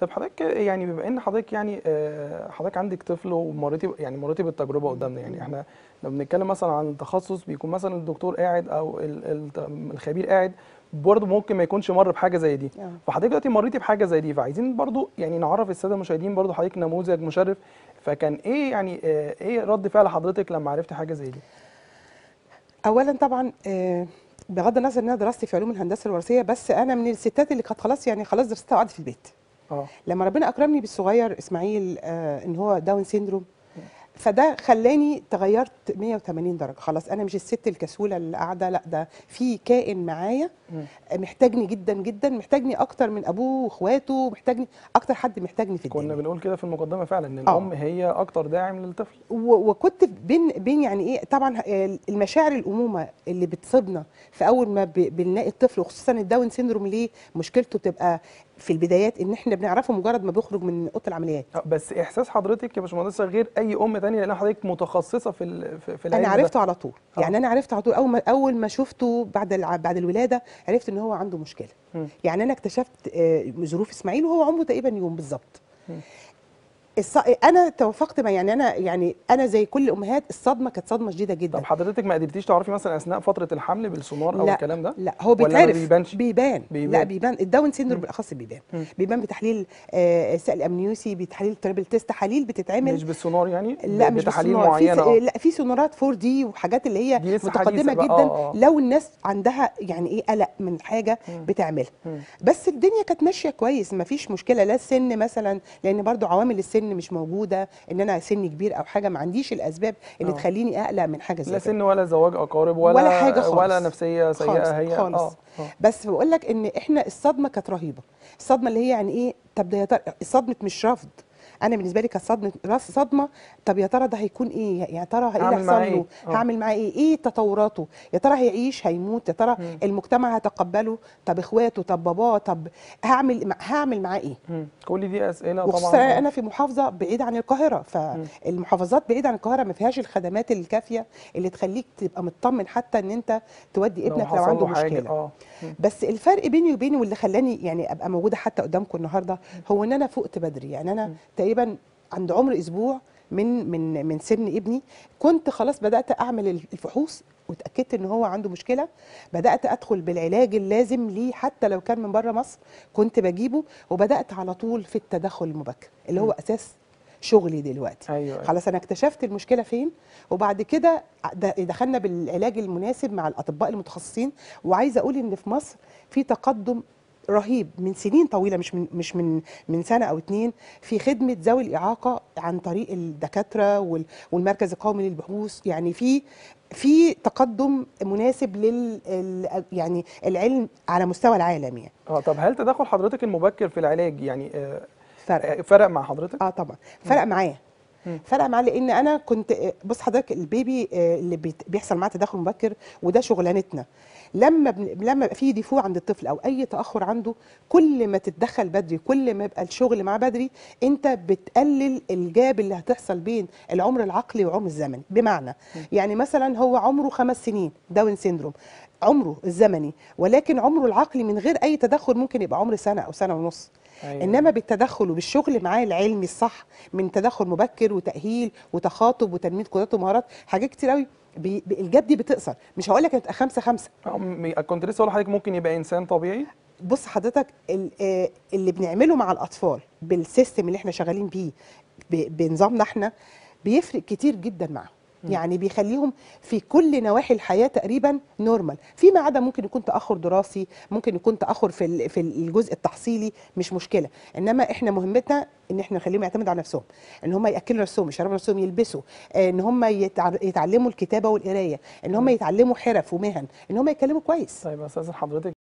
طب حضرتك يعني بما إن حضرتك يعني آه، حضرتك عندك طفل ومريتي يعني مريتي بالتجربة قدامنا يعني إحنا لما بنتكلم مثلا عن تخصص بيكون مثلا الدكتور قاعد أو ال- ال- الخبير قاعد برضه ممكن ما يكونش مر بحاجة زي دي. آه. فحضرتك دلوقتي مريتي بحاجة زي دي فعايزين برضه يعني نعرف السادة المشاهدين برضه حضرتك نموذج مشرف فكان إيه يعني آه، إيه رد فعل حضرتك لما عرفتي حاجة زي دي؟ اولا طبعا بغض النظر ان أنا دراستي في علوم الهندسة الوراثية بس أنا من الستات اللي كانت خلاص يعني خلاص درستها وقعدت في البيت. آه. لما ربنا أكرمني بالصغير إسماعيل آه إن هو Down syndrome فده خلاني تغيرت 180 درجة خلاص أنا مش الست الكسولة اللي قاعدة لأ ده في كائن معايا. محتاجني جدا جدا محتاجني أكتر من أبوه وإخواته محتاجني أكتر حد محتاجني في الدنيا كنا بنقول كده في المقدمة فعلا إن آه. الأم هي أكتر داعم للطفل وكنت بين بين يعني إيه طبعا آه، المشاعر الأمومة اللي بتصيبنا في أول ما بنلاقي الطفل وخصوصا ال Down syndrome ليه مشكلته بتبقى في البدايات إن إحنا بنعرفه مجرد ما بيخرج من أوضة العمليات آه، بس إحساس حضرتك يا باشمهندسة غير أي أم تانية لأن حضرتك متخصصة في في العلم أنا ده. عرفته على طول آه. يعني أنا عرفته على طول أول ما أول ما شفته بعد بعد الولادة عرفت إن هو عنده مشكلة مم. يعني أنا اكتشفت آه، ظروف إسماعيل وهو عمره تقريبا يوم بالظبط. الص... أنا توافقت مع يعني أنا يعني أنا زي كل الأمهات الصدمة كانت صدمة شديدة جدا طب حضرتك ما قدرتيش تعرفي مثلا أثناء فترة الحمل بالسونار أو لا الكلام ده لا هو بيتعرف بيبانش؟ بيبان. بيبان. لا بيبان ال Down syndrome. بالأخص بيبان مم. بيبان بتحليل آه سائل الأمنيوسي بتحليل triple test تحاليل بتتعمل مش بالسونار يعني لا مش بتحاليل بالسونار في معينة س- آه لا في سونارات 4D وحاجات اللي هي متقدمة جدا آه، آه. لو الناس عندها يعني إيه قلق من حاجة. بتعملها. بس الدنيا كانت ماشية كويس ما فيش مشكلة لا السن مثلا لأن برضو عوامل السن مش موجودة إن أنا سني كبير أو حاجة ما عنديش الأسباب اللي آه. تخليني أقلق من حاجة زي لا سن ولا زواج أقارب ولا ولا حاجة خالص. ولا نفسية سيئة خالص هي خالص آه. آه بس بقول لك إن إحنا الصدمة كانت رهيبة. الصدمة اللي هي يعني إيه؟ طب ده صدمه مش رفض. أنا بالنسبة لي كانت صدمه راس صدمه طب يا ترى ده هيكون إيه؟ يا ترى إيه اللي هيحصل له إيه؟ آه. هعمل معاه إيه؟ إيه تطوراته؟ يا ترى هيعيش؟ هيموت؟ يا ترى مم. المجتمع هيتقبله؟ طب اخواته؟ طب باباه؟ طب هعمل هعمل معاه إيه؟ مم. كل دي أسئلة طبعا. آه. أنا في محافظة بعيده عن القاهرة فالمحافظات بعيده عن القاهرة ما فيهاش الخدمات الكافية اللي تخليك تبقى مطمن حتى إن أنت تودي ابنك لو, حصل عنده له مشكلة. آه. مم. بس الفرق بيني وبينه واللي خلاني يعني أبقى موجودة حتى قدامكم النهارده هو إن أنا فقت بدري. يعني أنا تقريبا عند عمر أسبوع من من من سن ابني. كنت خلاص بدأت أعمل الفحوص واتأكدت إن هو عنده مشكلة. بدأت أدخل بالعلاج اللازم ليه حتى لو كان من بره مصر. كنت بجيبه وبدأت على طول في التدخل المبكر اللي هو أساس شغلي دلوقتي. أيوه أيوة. خلاص أنا اكتشفت المشكلة فين وبعد كده دخلنا بالعلاج المناسب مع الأطباء المتخصصين. وعايزة أقول إن في مصر في تقدم رهيب من سنين طويلة مش من مش من من سنة أو اتنين في خدمة ذوي الإعاقة عن طريق الدكاترة وال- والمركز القومي للبحوث. يعني في في تقدم مناسب لل يعني العلم على مستوى العالم يعني. آه طب هل تدخل حضرتك المبكر في العلاج يعني آه، فرق. آه، فرق مع حضرتك؟ آه طبعا. فرق معايا. فرق معايا لأن أنا كنت بص حضرتك البيبي آه، اللي بيحصل معاه تدخل مبكر وده شغلانتنا. لما بن... لما يبقى في défaut عند الطفل أو أي تأخر عنده كل ما تتدخل بدري كل ما يبقى الشغل معاه بدري أنت بتقلل ال gap اللي هتحصل بين العمر العقلي والعمر الزمني. بمعنى يعني مثلا هو عمره خمس سنين Down syndrome عمره الزمني ولكن عمره العقلي من غير أي تدخل ممكن يبقى عمر سنة أو سنة ونص. أيوة. إنما بالتدخل وبالشغل معاه العلمي الصح من تدخل مبكر وتأهيل وتخاطب وتنميه قدرات ومهارات حاجات كتير قوي ال gap دي بتقصر. مش هقول لك هتبقى خمسة خمسة. آه، م- كنت لسه أقول لحضرتك ممكن يبقى إنسان طبيعي؟ بص حضرتك آه، اللي بنعمله مع الأطفال بال system اللي إحنا شغالين بيه بنظامنا إحنا بيفرق كتير جدا معاهم. يعني بيخليهم في كل نواحي الحياة تقريبا normal فيما عدا ممكن يكون تأخر دراسي ممكن يكون تأخر في في الجزء التحصيلي مش مشكلة. إنما إحنا مهمتنا إن إحنا نخليهم يعتمدوا على نفسهم إن هم يأكلوا نفسهم يشربوا نفسهم يلبسوا آه، إن هم يتع- يتعلموا الكتابة والقراية إن هم يتعلموا حرف ومهن إن هم يتكلموا كويس. طيب استاذن حضرتك